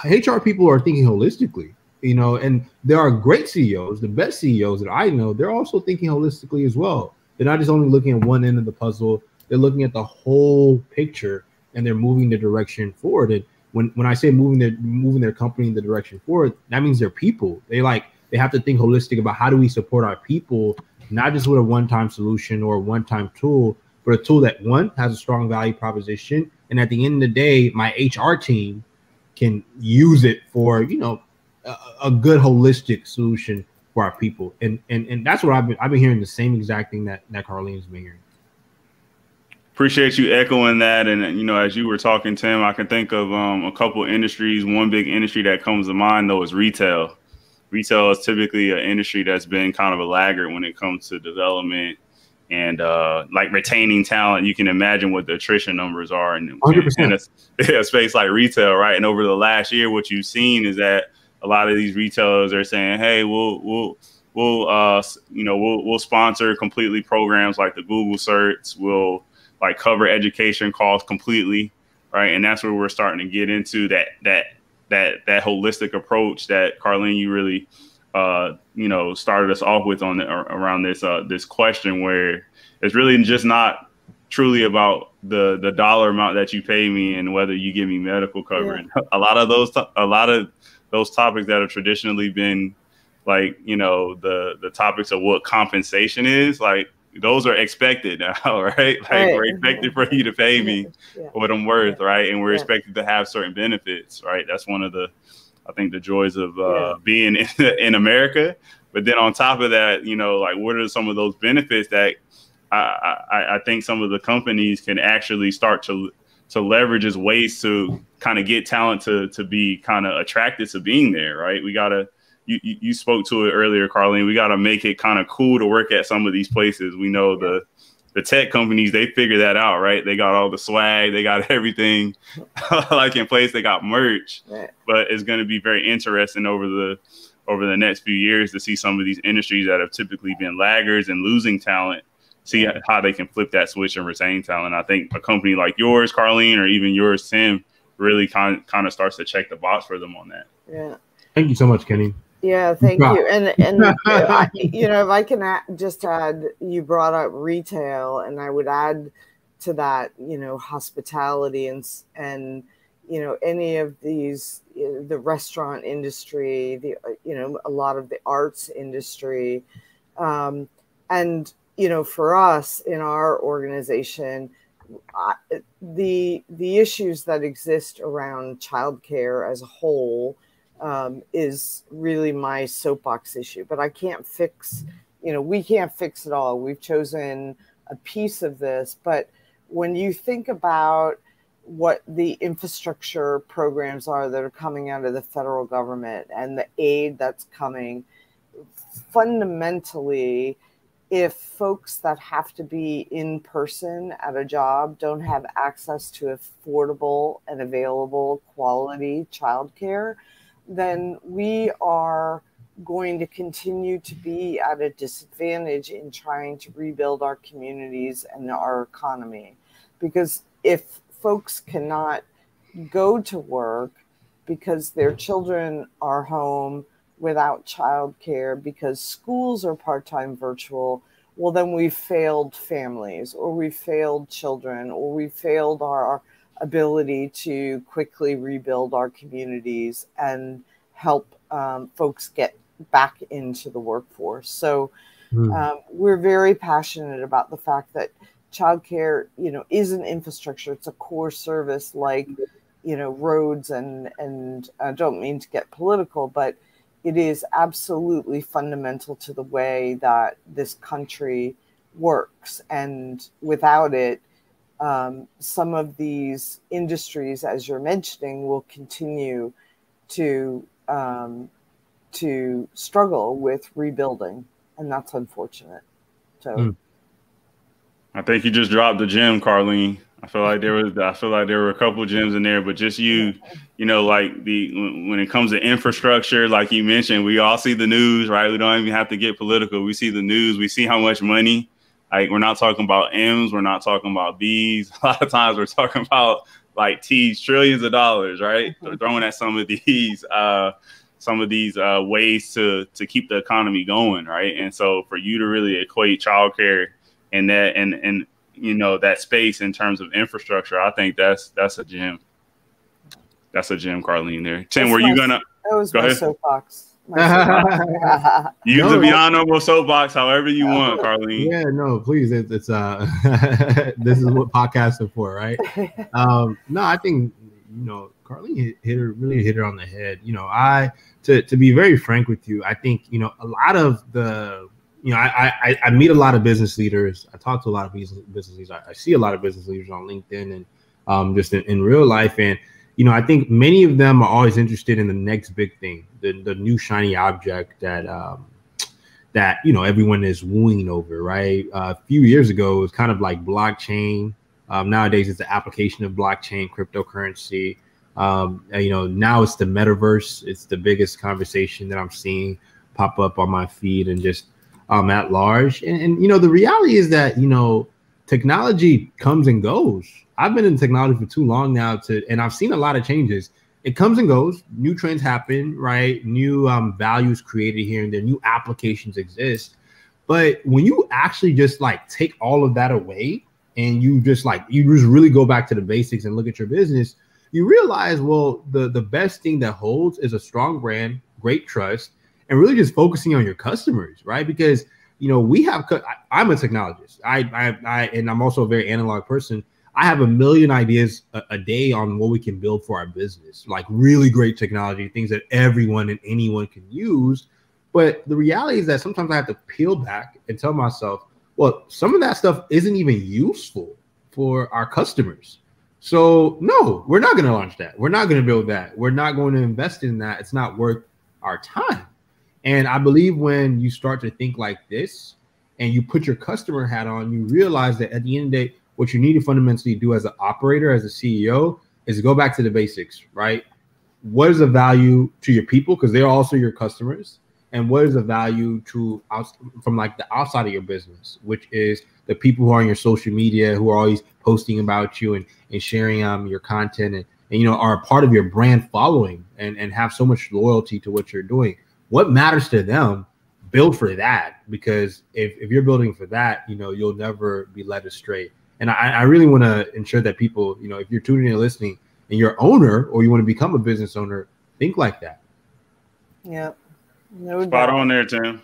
HR people are thinking holistically, you know, and there are great CEOs, the best CEOs that I know, they're also thinking holistically as well. They're not just only looking at one end of the puzzle, they're looking at the whole picture and they're moving the direction forward. And when when I say moving their moving their company in the direction forward, that means their people. They like they have to think holistic about how do we support our people, not just with a one-time solution or a one-time tool, but a tool that one has a strong value proposition, and at the end of the day, my HR team can use it for you know a, a good holistic solution for our people, and and and that's what I've been I've been hearing the same exact thing that that Carleen's been hearing appreciate you echoing that. And you know, as you were talking, Tim, I can think of um, a couple industries. One big industry that comes to mind though is retail. Retail is typically an industry that's been kind of a laggard when it comes to development and uh, like retaining talent. You can imagine what the attrition numbers are in, in a, [laughs] a space like retail, right? And over the last year, what you've seen is that a lot of these retailers are saying, "Hey, we'll we'll." We'll, uh, you know, we'll, we'll sponsor completely programs like the Google certs. We'll, like cover education costs completely, right? And that's where we're starting to get into that that that that holistic approach that Carleen you really uh, you know started us off with on the, around this uh, this question where it's really just not truly about the the dollar amount that you pay me and whether you give me medical coverage. Yeah. A lot of those a lot of those topics that have traditionally been like you know the the topics of what compensation is like those are expected now, [laughs] right? Like right. we're expected for you to pay me yeah. what I'm worth, right? And we're yeah. expected to have certain benefits, right? That's one of the, I think, the joys of uh, being in, [laughs] in America. But then on top of that, you know, like what are some of those benefits that I, I, I think some of the companies can actually start to to leverage as ways to kind of get talent to to be kind of attracted to being there, right? We gotta you, you spoke to it earlier, Carleen. We got to make it kind of cool to work at some of these places. We know the the tech companies they figure that out, right? They got all the swag, they got [laughs] everything [laughs] like in place. They got merch, but it's going to be very interesting over the over the next few years to see some of these industries that have typically been laggards and losing talent. See how they can flip that switch and retain talent. I think a company like yours, Carleen, or even yours, Tim, really kind kind of starts to check the box for them on that. Yeah. Thank you so much, Kenny. Yeah, thank you. And and [laughs] you know, if I can add, just add, you brought up retail, and I would add to that, you know, hospitality and and you know any of these, the restaurant industry, the you know a lot of the arts industry, um, and you know for us in our organization, I, the the issues that exist around childcare as a whole um, is really my soapbox issue. But I can't fix, you know, we can't fix it all. We've chosen a piece of this, but when you think about what the infrastructure programs are that are coming out of the federal government and the aid that's coming, fundamentally, if folks that have to be in person at a job don't have access to affordable and available quality childcare, then we are going to continue to be at a disadvantage in trying to rebuild our communities and our economy. Because if folks cannot go to work because their children are home without childcare because schools are part time virtual, well, then we failed families or we failed children or we failed our ability to quickly rebuild our communities and help um, folks get back into the workforce. So mm. um, we're very passionate about the fact that childcare, you know, is an infrastructure. It's a core service like, you know, roads and and I don't mean to get political, but it is absolutely fundamental to the way that this country works. And without it, um, some of these industries, as you're mentioning, will continue to um, to struggle with rebuilding, and that's unfortunate. So, mm. I think you just dropped the gem, Carleen. I feel like there was I feel like there were a couple gems in there, but just you, you know, like the when it comes to infrastructure, like you mentioned, we all see the news, right? We don't even have to get political. We see the news, we see how much money. Like we're not talking about M's, we're not talking about B's. [laughs] A lot of times we're talking about like T's, trillions of dollars, right? Mm-hmm. Throwing at some of these uh some of these uh ways to to keep the economy going, right? And so for you to really equate childcare and that and and you know that space in terms of infrastructure, I think that's that's a gem. That's a gem, Carleen. There, Tim, that's were my, you gonna? That was go my ahead. soapbox. [laughs] Use no, the Beyond Normal soapbox however you want, Carleen. Yeah, no, please. It, it's uh, [laughs] this is what podcasts are for, right? [laughs] Um, no, I think you know, Carleen hit, hit her really hit her on the head. You know, I to to be very frank with you, I think you know a lot of the you know, I, I, I meet a lot of business leaders. I talk to a lot of business business leaders. I, I see a lot of business leaders on LinkedIn and um, just in, in, real life. And you know, I think many of them are always interested in the next big thing, the the new shiny object that um, that you know everyone is wooing over. Right? Uh, a few years ago, it was kind of like blockchain. Um, nowadays, it's the application of blockchain, cryptocurrency. Um, you know, now it's the metaverse. It's the biggest conversation that I'm seeing pop up on my feed, and just um, at large. And, and, you know, the reality is that you know technology comes and goes. I've been in technology for too long now to, and I've seen a lot of changes. It comes and goes. New trends happen, right? New um, values created here and there. New applications exist. But when you actually just like take all of that away and you just like you just really go back to the basics and look at your business, you realize well the the best thing that holds is a strong brand, great trust, and really just focusing on your customers, right? Because you know we have. I, am a technologist. I, I, I, and I'm also a very analog person. I have a million ideas a, a, day on what we can build for our business, like really great technology, things that everyone and anyone can use. But the reality is that sometimes I have to peel back and tell myself, well, some of that stuff isn't even useful for our customers. So no, we're not going to launch that. We're not going to build that. We're not going to invest in that. It's not worth our time. And I believe when you start to think like this and you put your customer hat on, you realize that at the end of the day, what you need to fundamentally do as an operator, as a CEO, is go back to the basics, right? What is the value to your people? Because they're also your customers. And what is the value to from like the outside of your business, which is the people who are on your social media, who are always posting about you and, and sharing um your content and, and you know are a part of your brand following and, and have so much loyalty to what you're doing what matters to them build for that. Because if, if you're building for that you know you'll never be led astray. And i, I really want to ensure that people you know if you're tuning in and listening and you're owner or you want to become a business owner think like that. Yeah no spot doubt. on there tim.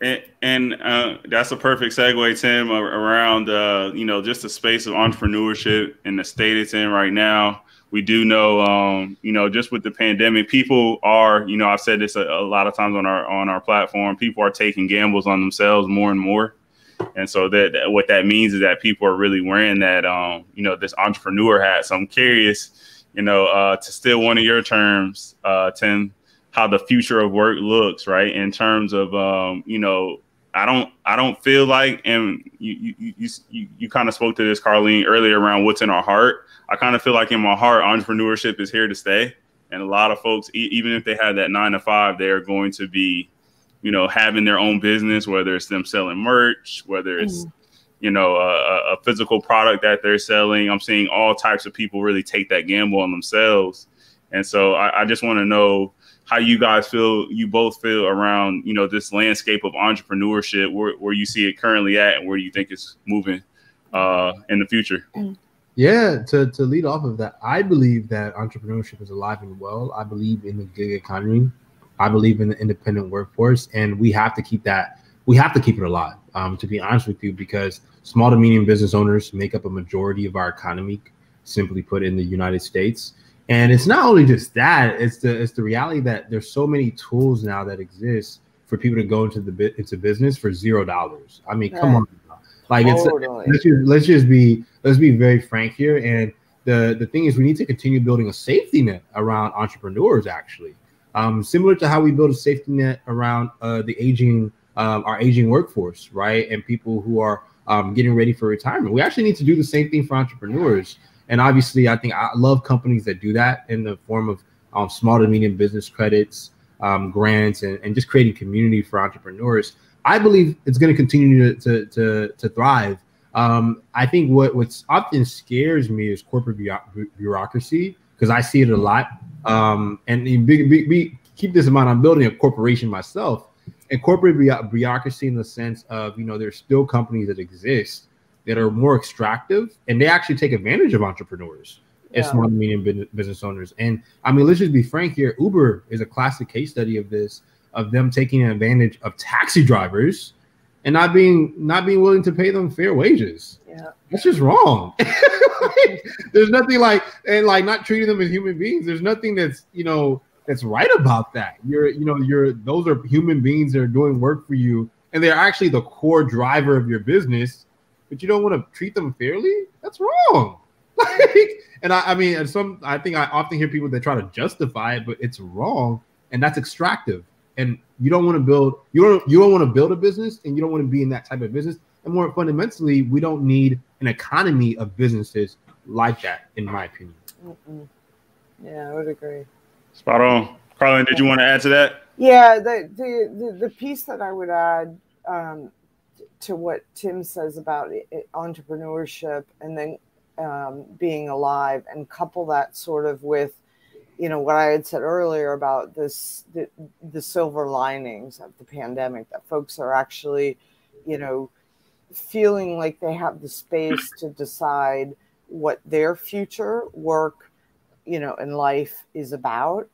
And, and uh, that's a perfect segue, Tim, around uh, you know just the space of entrepreneurship and the state it's in right now. We do know, um, you know, just with the pandemic, people are, you know, I've said this a, a, lot of times on our on our platform. People are taking gambles on themselves more and more, and so that, that what that means is that people are really wearing that, um, you know, this entrepreneur hat. So I'm curious, you know, uh, to steal one of your terms, uh, Tim how the future of work looks, right? In terms of um, you know, I don't I don't feel like and you you you you, you kind of spoke to this Carleen earlier around what's in our heart. I kind of feel like in my heart entrepreneurship is here to stay. And a lot of folks, e- even if they have that nine to five, they are going to be, you know, having their own business, whether it's them selling merch, whether it's, mm. you know, a, a, physical product that they're selling. I'm seeing all types of people really take that gamble on themselves. And so I, I just want to know, how you guys feel you both feel around you know this landscape of entrepreneurship where, where you see it currently at and where you think it's moving uh, in the future? Yeah to, to lead off of that i believe that entrepreneurship is alive and well. I believe in the gig economy. I believe in the independent workforce and we have to keep that we have to keep it alive um, to be honest with you because small to medium business owners make up a majority of our economy simply put in the united states and it's not only just that; it's the it's the reality that there's so many tools now that exist for people to go into the into business for zero dollars. I mean, come on, like totally. it's let's just let's just be let's be very frank here. And the the thing is, we need to continue building a safety net around entrepreneurs. Actually, um, similar to how we build a safety net around uh, the aging um, our aging workforce, right, and people who are um, getting ready for retirement. We actually need to do the same thing for entrepreneurs. And obviously, I think I love companies that do that in the form of um, small to medium business credits, um, grants, and, and just creating community for entrepreneurs. I believe it's going to continue to, to, to, thrive. Um, I think what what's often scares me is corporate bureaucracy because I see it a lot. Um, and be, be, be, keep this in mind, I'm building a corporation myself, and corporate bureaucracy in the sense of you know there's still companies that exist that are more extractive and they actually take advantage of entrepreneurs yeah. small and medium business owners. And I mean, let's just be frank here. Uber is a classic case study of this, of them taking advantage of taxi drivers and not being not being willing to pay them fair wages. Yeah. That's just wrong. like, [laughs] there's nothing like and like not treating them as human beings. There's nothing that's you know that's right about that. You're you know you're those are human beings that are doing work for you and they're actually the core driver of your business but you don't want to treat them fairly, that's wrong. [laughs] Like, and I, I mean, and some I think I often hear people that try to justify it, but it's wrong, and that's extractive. And you don't want to build you don't you don't want to build a business, and you don't want to be in that type of business. And more fundamentally, we don't need an economy of businesses like that, in my opinion. Mm-mm. Yeah, I would agree. Spot on, Carleen. Did you want to add to that? Yeah, the the the, the piece that I would add um, to what Tim says about entrepreneurship and then um, being alive and couple that sort of with you know what I had said earlier about this the, the silver linings of the pandemic that folks are actually you know feeling like they have the space to decide what their future work you know in life is about.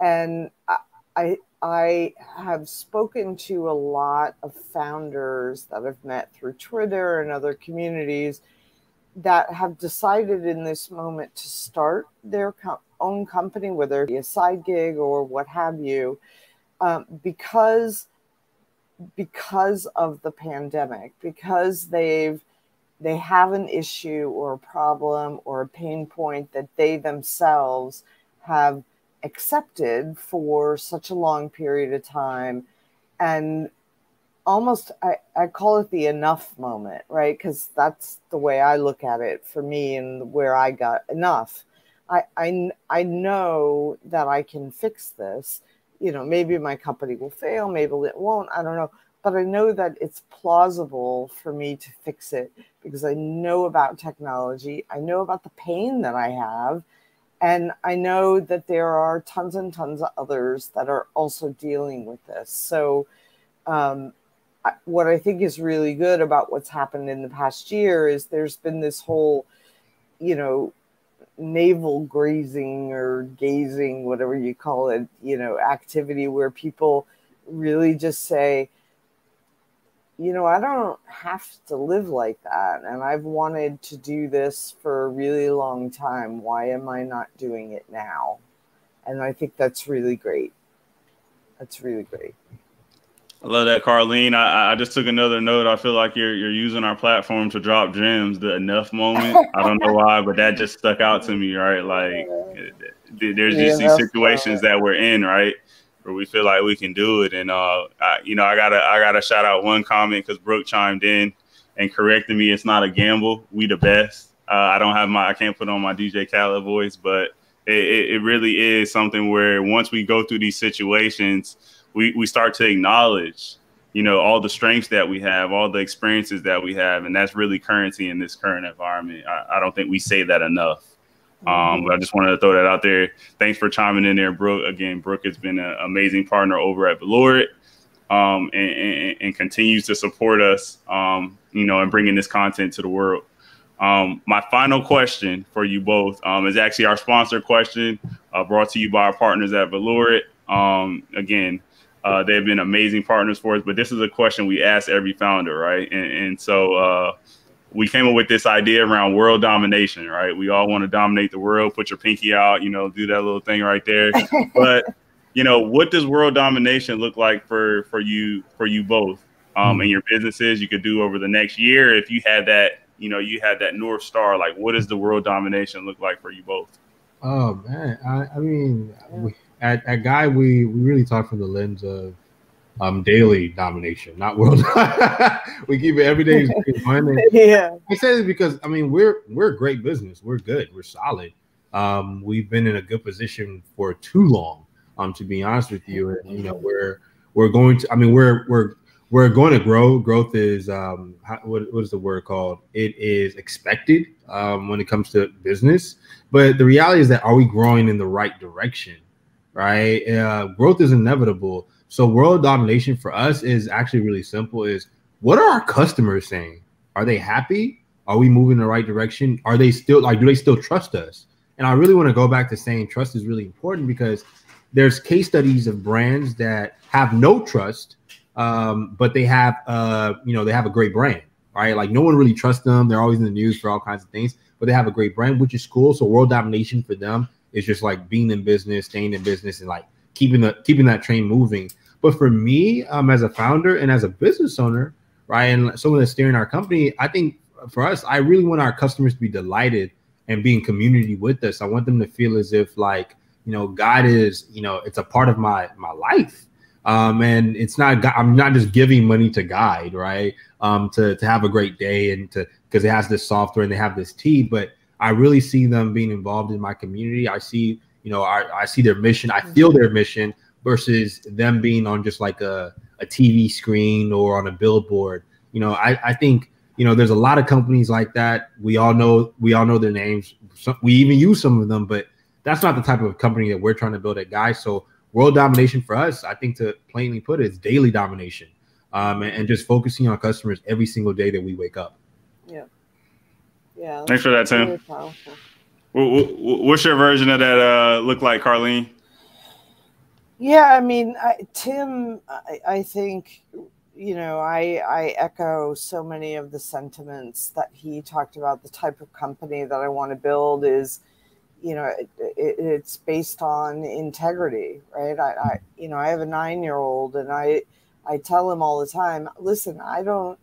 And I, I I have spoken to a lot of founders that I've met through Twitter and other communities that have decided in this moment to start their own company, whether it be a side gig or what have you, um, because because of the pandemic, because they've they have an issue or a problem or a pain point that they themselves have accepted for such a long period of time. And almost I, I call it the enough moment right? Because that's the way i look at it for me and where i got enough. I, I i know that i can fix this. You know maybe my company will fail maybe it won't i don't know. But i know that it's plausible for me to fix it because i know about technology. I know about the pain that i have and I know that there are tons and tons of others that are also dealing with this. So, um, I, what I think is really good about what's happened in the past year is there's been this whole, you know, navel grazing or gazing, whatever you call it, you know, activity where people really just say, you know, I don't have to live like that. And I've wanted to do this for a really long time. Why am I not doing it now? And I think that's really great. That's really great. I love that, Carleen. I, I just took another note. I feel like you're you're using our platform to drop gems. The enough moment. I don't know why, but that just stuck out to me. Right, like [laughs] there's just these situations that we're in, right, where we feel like we can do it. And uh, I, you know, I gotta I gotta shout out one comment because Brooke chimed in and corrected me. It's not a gamble. We the best. Uh, I don't have my I can't put on my DJ Khaled voice, but it, it really is something where once we go through these situations we, we start to acknowledge you know all the strengths that we have all the experiences that we have and that's really currency in this current environment i, I don't think we say that enough um, mm-hmm. but i just wanted to throw that out there thanks for chiming in there brooke again brooke has been an amazing partner over at Valorate, um, and, and, and, continues to support us um, you know and bringing this content to the world um, my final question for you both um, is actually our sponsor question uh, brought to you by our partners at Valorate. Um, again, uh, they've been amazing partners for us, but this is a question we ask every founder, right? And, and so uh, we came up with this idea around world domination, right? We all want to dominate the world, put your pinky out, you know, do that little thing right there. [laughs] but you know, what does world domination look like for for you for you both um, and your businesses? You could do over the next year if you had that, you know, you had that north star. Like, what does the world domination look like for you both? Oh man, I, I mean, we, at, at Guide, we, we really talk from the lens of um, daily domination, not world. [laughs] we keep it every day. [laughs] yeah. I say this because I mean we're we're a great business. We're good. We're solid. Um, we've been in a good position for too long. Um, to be honest with you, and you know we're we're going to. I mean we're we're we're going to grow. Growth is um, how, what, what is the word called? It is expected um, when it comes to business. But the reality is that are we growing in the right direction? right? Uh, growth is inevitable. So world domination for us is actually really simple. Is what are our customers saying? Are they happy? Are we moving in the right direction? Are they still like? Do they still trust us? And I really want to go back to saying trust is really important because there's case studies of brands that have no trust, um, but they have uh, you know they have a great brand, right? Like no one really trusts them. They're always in the news for all kinds of things, but they have a great brand, which is cool. So world domination for them is just like being in business, staying in business, and like keeping the keeping that train moving. But for me, um, as a founder and as a business owner, right, and someone that's steering our company, I think for us, I really want our customers to be delighted and be in community with us. I want them to feel as if like you know Guide is you know it's a part of my my life. Um, and it's not I'm not just giving money to guide, right? Um, to to have a great day and to because it has this software and they have this tea, but I really see them being involved in my community. I see, you know, I, I see their mission. I feel their mission versus them being on just like a, a TV screen or on a billboard. You know, I, I think, you know, there's a lot of companies like that. We all know, we all know their names. Some, we even use some of them, but that's not the type of company that we're trying to build at Guys. So world domination for us, I think to plainly put it, is daily domination. Um, and, and just focusing on customers every single day that we wake up. Yeah. Yeah. Thanks for that, Tim. What's your version of that uh, look like, Carleen? Yeah, I mean, I, Tim, I, I, think, you know, I, I echo so many of the sentiments that he talked about. The type of company that I want to build is, you know, it, it, it's based on integrity, right? I, I, you know, I have a nine year old and I, I tell him all the time, listen, I don't,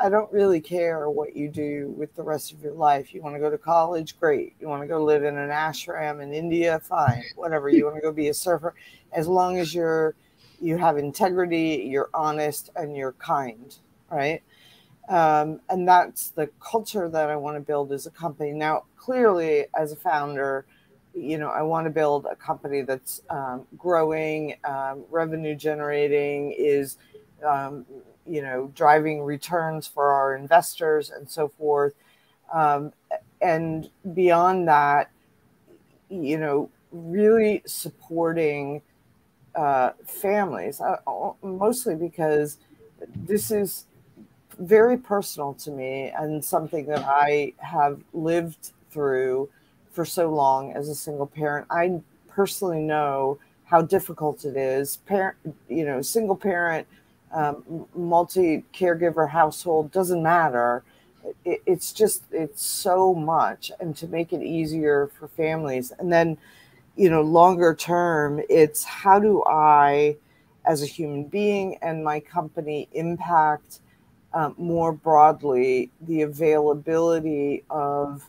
I don't really care what you do with the rest of your life. You want to go to college, great. You want to go live in an ashram in India, fine. Whatever. You want to go be a surfer, as long as you're you have integrity, you're honest, and you're kind, right? Um, and that's the culture that I want to build as a company. Now, clearly, as a founder, you know, I want to build a company that's um, growing, um, revenue generating, is um, you know, driving returns for our investors and so forth. Um, and beyond that, you know, really supporting uh, families, uh, mostly because this is very personal to me and something that I have lived through for so long as a single parent. I personally know how difficult it is. Parent, you know, single parent um, multi caregiver household, doesn't matter. It, it's just, it's so much. And to make it easier for families. And then, you know, longer term, it's how do I, as a human being and my company, impact um, more broadly the availability of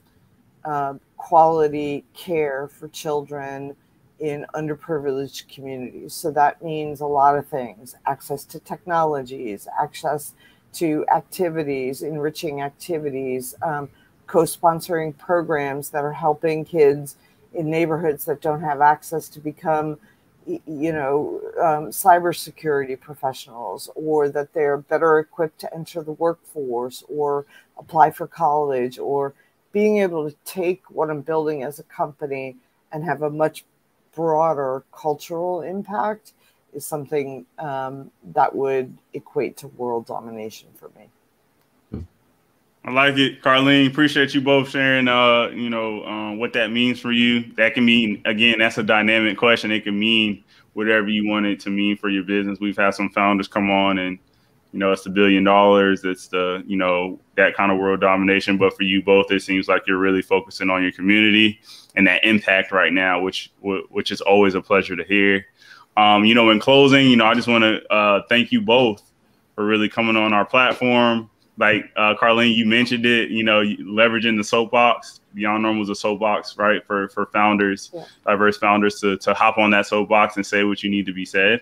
uh, quality care for children in underprivileged communities. So that means a lot of things access to technologies, access to activities, enriching activities, um, co sponsoring programs that are helping kids in neighborhoods that don't have access to become you know um, cybersecurity professionals or that they're better equipped to enter the workforce or apply for college or being able to take what i'm building as a company and have a much broader cultural impact is something um, that would equate to world domination for me I like it, Carleen. Appreciate you both sharing. Uh, you know um, what that means for you. That can mean again. That's a dynamic question. It can mean whatever you want it to mean for your business. We've had some founders come on, and you know it's the billion dollars. It's the you know that kind of world domination. But for you both, it seems like you're really focusing on your community and that impact right now, which which is always a pleasure to hear. Um, you know, in closing, you know, I just want to uh, thank you both for really coming on our platform like uh, Carleen, you mentioned it. You know, leveraging the soapbox. Beyond Normal is a soapbox, right? For for founders, yeah. diverse founders to to hop on that soapbox and say what you need to be said.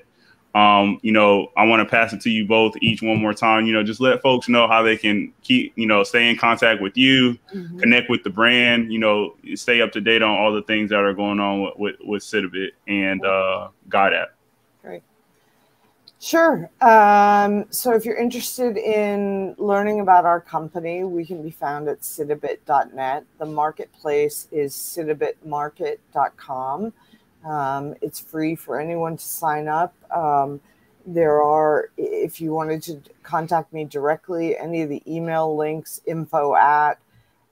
Um, you know, I want to pass it to you both each one more time. You know, just let folks know how they can keep, you know, stay in contact with you, mm-hmm. connect with the brand, you know, stay up to date on all the things that are going on with with, with Sit-a-Bit and uh, Guide app. Sure. Um, so if you're interested in learning about our company, we can be found at sitabit.net. The marketplace is sitabitmarket.com. Um, it's free for anyone to sign up. Um, there are, if you wanted to contact me directly, any of the email links, info at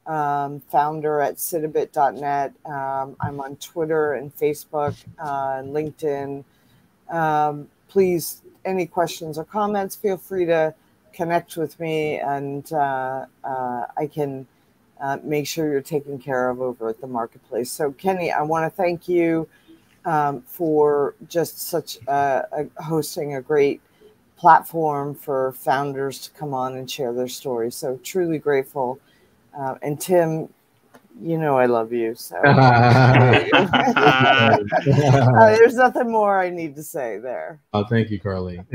um, founder at sitabit.net. Um, I'm on Twitter and Facebook, uh, LinkedIn. Um, please any questions or comments, feel free to connect with me and uh, uh, I can uh, make sure you're taken care of over at the marketplace. So, Kenny, I want to thank you um, for just such a, a, hosting a great platform for founders to come on and share their stories. So, truly grateful. Uh, and Tim, you know I love you. So [laughs] uh, there's nothing more I need to say there. Oh, thank you, Carly. [laughs]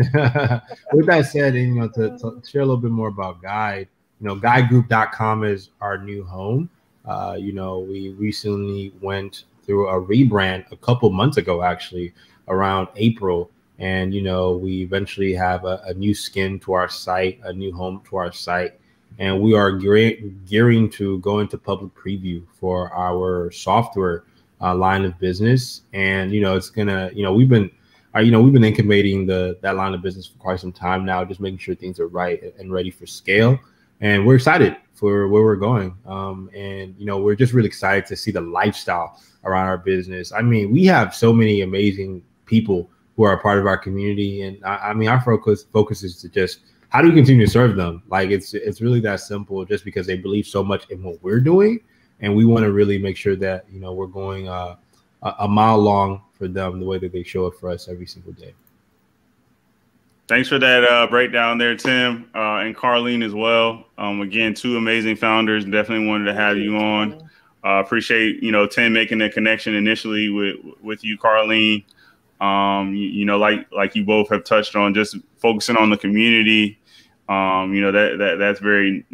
With that said, and, you know, to, to, share a little bit more about Guide, you know, guidegroupe.com is our new home. Uh, you know, we recently went through a rebrand a couple months ago, actually, around April. And, you know, we eventually have a, a new skin to our site, a new home to our site and we are gearing to go into public preview for our software uh, line of business. And you know, it's gonna, you know, we've been, uh, you know, we've been incubating the that line of business for quite some time now, just making sure things are right and ready for scale. And we're excited for where we're going. Um, and you know, we're just really excited to see the lifestyle around our business. I mean, we have so many amazing people who are a part of our community, and I, I mean, our focus focus is to just how do we continue to serve them? Like it's it's really that simple. Just because they believe so much in what we're doing, and we want to really make sure that you know we're going uh, a, mile long for them the way that they show up for us every single day. Thanks for that uh, breakdown there, Tim, uh, and Carleen as well. Um, again, two amazing founders. Definitely wanted to have you on. Uh, appreciate you know Tim making the connection initially with with you, Carleen. Um, you, you, know, like like you both have touched on, just focusing on the community um, you know that that that's very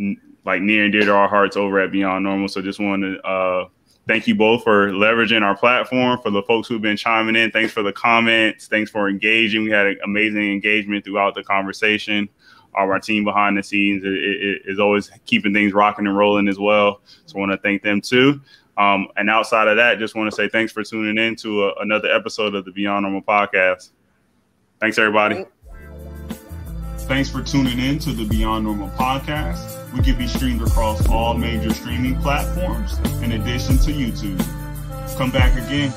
like near and dear to our hearts over at Beyond Normal. So just want to uh, thank you both for leveraging our platform. For the folks who've been chiming in, thanks for the comments. Thanks for engaging. We had amazing engagement throughout the conversation. Our team behind the scenes is always keeping things rocking and rolling as well. So I want to thank them too. Um, and outside of that, just want to say thanks for tuning in to a, another episode of the Beyond Normal podcast. Thanks, everybody. Thanks for tuning in to the Beyond Normal podcast. We can be streamed across all major streaming platforms in addition to YouTube. Come back again.